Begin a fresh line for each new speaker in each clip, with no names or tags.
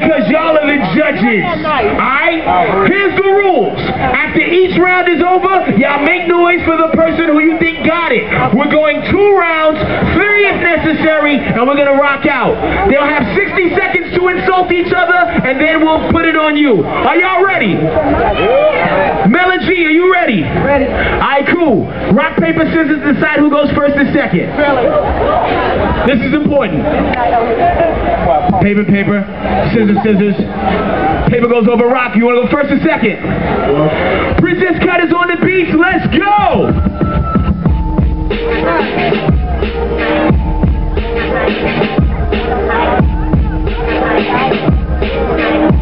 because y'all are the judges. Alright? Here's the rules. After each round is over, y'all make noise for the person who you think got it. We're going two rounds, three if necessary, and we're gonna rock out. They'll have 60 seconds to insult each other, and then we'll put it on you. Are y'all ready? Mela G, are you ready?
Ready.
Alright, cool. Rock, paper, scissors, decide who goes first and second. Really? This is important. Paper, paper, scissors, scissors. Paper goes over rock. You want to go first or second? Princess Cut is on the beach. Let's go!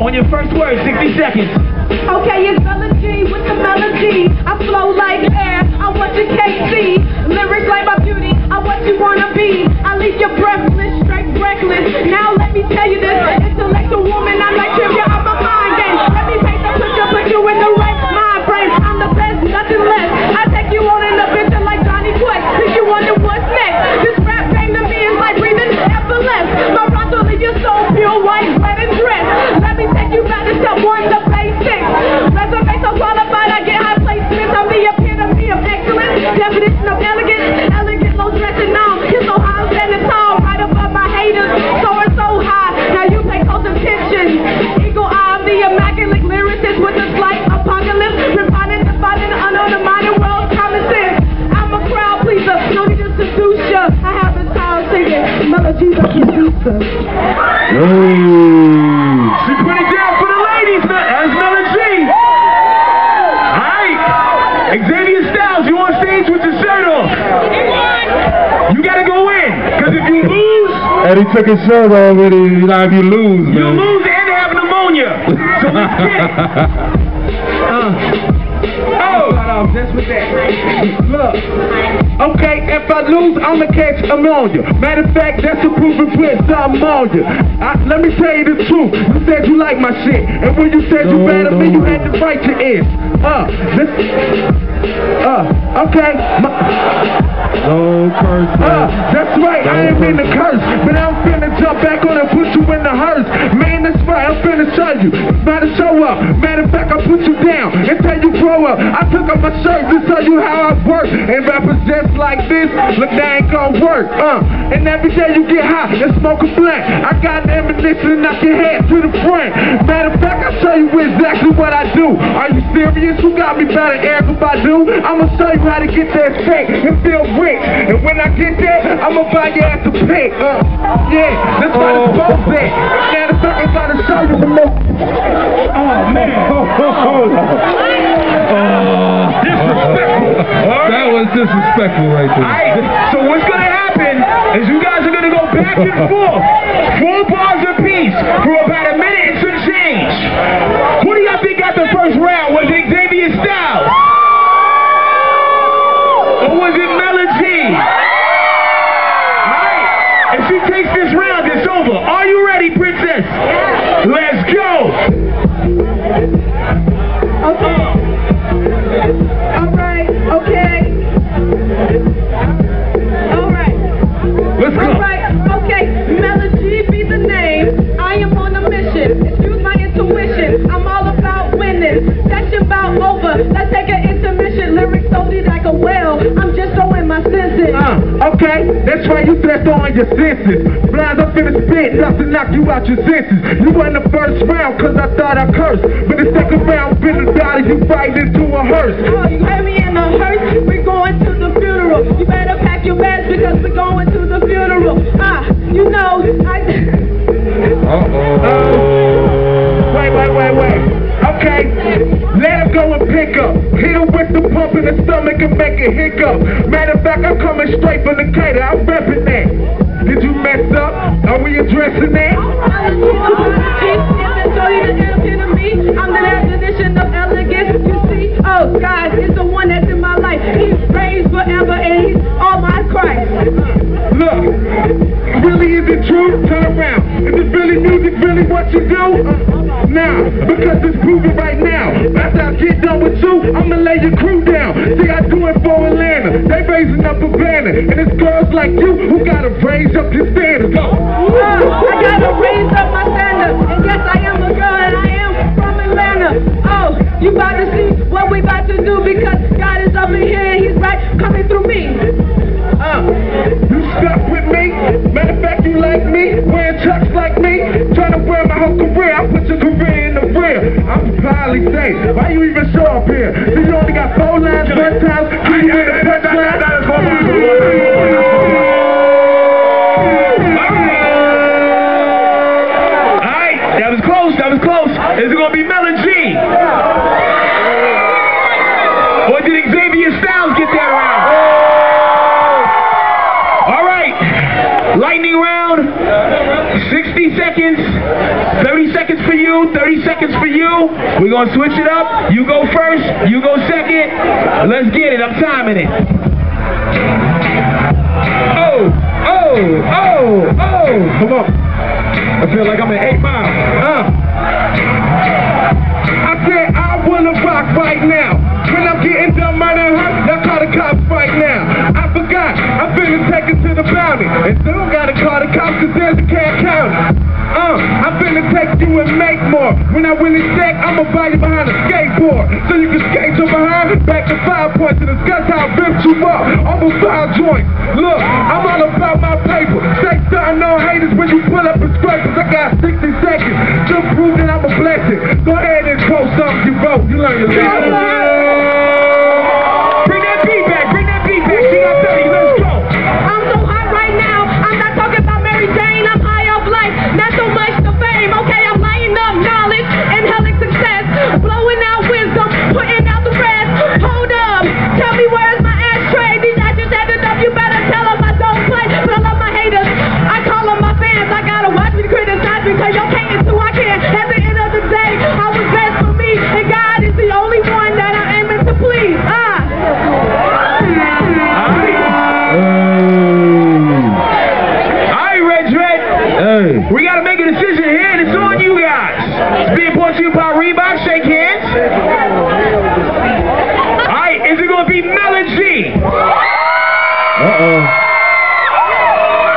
On your first word, 60 seconds.
Okay, it's melody with the melody. I flow like air. I want you can't. Lyrics like my beauty. I what you wanna be. I leave you breathless, straight reckless. Now let me tell you this. Intellectual woman, I'm like
Xavier Styles, you on stage with your shirt off. You gotta go in. Because if you lose,
Eddie took his shirt off and he, you know, if you lose,
you
man.
lose and have pneumonia. So. Uh. Oh,
That's with that. Look. Okay, if I lose, I'ma catch ammonia. Matter of fact, that's a proof and put something on you. I, let me tell you the truth. You said you like my shit. And when you said you
No,
better me, you had to write your ears. Uh, this. Uh, okay. My,
No curse,
uh, that's right, I ain't mean to curse, but I'm finna jump back on and put you in the hearse. Man, I'm finna show you. Better show up. Matter of fact, I put you down until you grow up. I took off my shirt to show you how I work. And rappers just like this, look, they ain't gonna work. Uh, and every day you get high and smoke a blunt. I got an ammunition and knock your head to the front. Matter of fact, I'll show you exactly what I do. Are you serious? Who got me better, Erykah Badu? I do? I'ma show you how to get that shake and feel rich. And when I get there, I'ma buy your ass a pig. Uh, yeah, that's why boat's at. Matter of fact, gotta show you the most. Oh, man. Oh, oh, oh.
Hold on. That was disrespectful right there.
Alright, so what's gonna happen is you guys are gonna go back and forth, four bars apiece for about a minute and some change. Who do y'all think got the first round? Was it Xavier Styles? Or was it Mela G? Alright, if she takes this round, it's over. Are you ready, princess? Let's go!
Okay. Alright, okay. Alright.
Let's go.
Alright, okay. Melody be the name. I am on a mission. Excuse my intuition. I'm all about winning. Session about over. Let's take an intermission. Lyrics salty like a whale. I'm just throwing my senses.
Uh, okay, that's right, you said throwing your senses. Blinds up in the spit, enough to knock you out your senses. You won the first round, cause I thought I cursed. But the second round, been a dollar, you fight into a hearse.
Oh, you heard me in a hearse? We're going to the funeral. You better pack your bags because we're going to the funeral. Ah, you know, I.
Uh-oh.
Wait, wait, wait, wait. Okay, let him go and pick up. Hit him with the pump in the stomach and make a hiccup. Matter of fact, I'm coming straight from the cater. I'm repping that. Are we addressing that?
I'm the definition of elegance. You see, oh God is the one that's in my life. He reigns forever and he's all my Christ.
Look, really is it true? Turn around. Is it really music, really what you do? Nah, because it's proven right now. After I get done with you, I'ma lay your crew down. See, I do it for Atlanta. They raising up a banner. And it's girls like you who gotta raise up your standards. Go.
Uh, I gotta raise up my I can proudly say,
why you even show up here? So you only got four lines, one time, three minutes, one time.
That was close, that was close. Is it gonna be G? Or did Xavier Styles get that round? Alright. Lightning round. 60 seconds. 30 seconds for you, 30 seconds for you. We're going to switch it up. You go first. You go second. Let's get it. I'm timing it. Oh, oh, oh, oh. Come on. I feel like I'm at 8 Mile. Uh.
I said I wanna rock right now. Back to five points to discuss how I ripped you up. Almost five joints. Look, I'm all about my paper. Say something on haters when you pull up the scrapers. I got 60 seconds to prove that I'm a blessing. Go ahead and post something you wrote. You learn your lesson.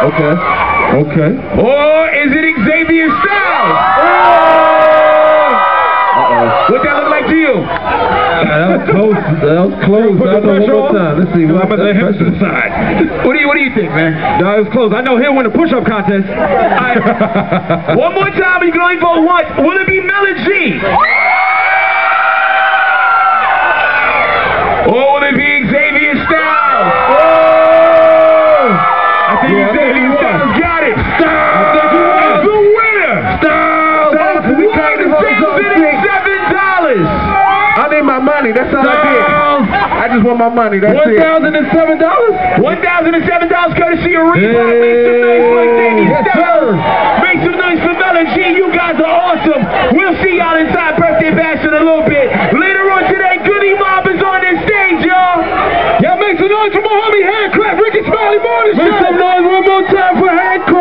Okay.
Okay.
Or is it Xavier Styles?
Uh-oh.
What that look like to you?
That was close. That was close.
Put the
I one more time. Let's see. What
about to let him to the side. What do you What do you think, man?
No, it was close. I know he'll win the push-up contest.
Right. One more time. You can only vote once. Will it be Melon
That's all I did. I just want my money. That's
One
it.
thousand and seven dollars.
One thousand and seven dollars courtesy of Reebok. Make some noise for Xavier
Yes, sir.
Make some noise for Melon G. You guys are awesome. We'll see y'all inside birthday bash in a little bit. Later on today, Goodie Mob is on this stage, y'all.
Y'all make some noise for my homie Handcraft, Smiley Morning Show.
some noise one more time for Handcraft.